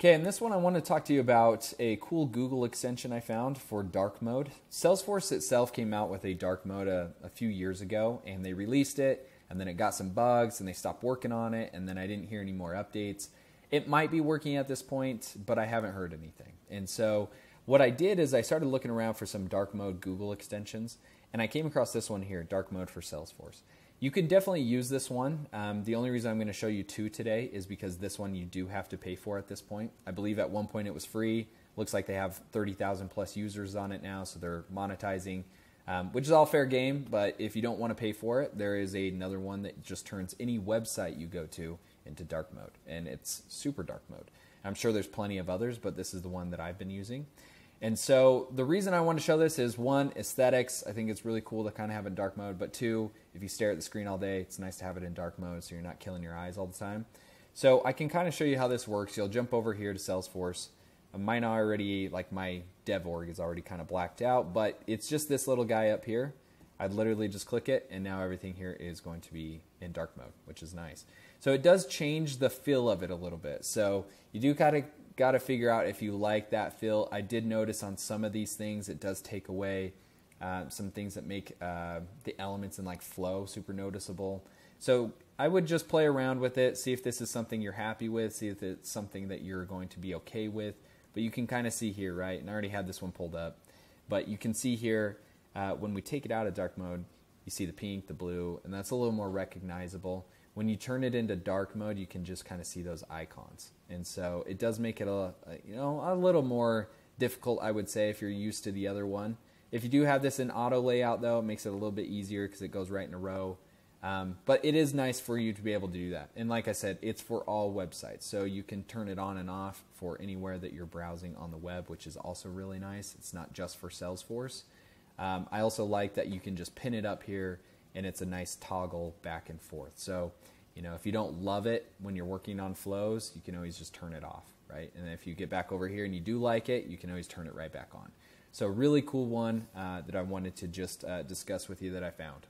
Okay, in this one, I want to talk to you about a cool Google extension I found for dark mode. Salesforce itself came out with a dark mode a, a, few years ago, and they released it, and then it got some bugs, and they stopped working on it, and then I didn't hear any more updates. It might be working at this point, but I haven't heard anything. And so, what I did is I started looking around for some dark mode Google extensions, and I came across this one here, dark mode for Salesforce. You can definitely use this one. Um, the only reason I'm going to show you two today is because this one you do have to pay for at this point. I believe at one point it was free. Looks like they have 30,000 plus users on it now, so they're monetizing, um, which is all fair game. But if you don't want to pay for it, there is another one that just turns any website you go to into dark mode, and it's super dark mode. I'm sure there's plenty of others, but this is the one that I've been using. And so the reason I want to show this is one, aesthetics. I think it's really cool to kind of have in dark mode. But two, if you stare at the screen all day, it's nice to have it in dark mode so you're not killing your eyes all the time. So I can kind of show you how this works. You'll jump over here to Salesforce. Mine already, like my dev org is already kind of blacked out, but it's just this little guy up here. I'd literally just click it, and now everything here is going to be in dark mode, which is nice. So it does change the feel of it a little bit. So you do of got to figure out if you like that feel. I did notice on some of these things it does take away uh, some things that make uh, the elements in like flow super noticeable. So I would just play around with it, see if this is something you're happy with, see if it's something that you're going to be okay with. But you can kind of see here, right? And I already had this one pulled up. But you can see here uh, when we take it out of dark mode, you see the pink, the blue, and that's a little more recognizable. When you turn it into dark mode, you can just kind of see those icons. And so it does make it a, you know, a little more difficult, I would say, if you're used to the other one. If you do have this in auto layout, though, it makes it a little bit easier because it goes right in a row. Um, but it is nice for you to be able to do that. And like I said, it's for all websites. So you can turn it on and off for anywhere that you're browsing on the web, which is also really nice. It's not just for Salesforce. Um, I also like that you can just pin it up here and it's a nice toggle back and forth. So, you know, if you don't love it when you're working on flows, you can always just turn it off, right? And if you get back over here and you do like it, you can always turn it right back on. So, really cool one uh, that I wanted to just uh, discuss with you that I found.